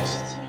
Podcast.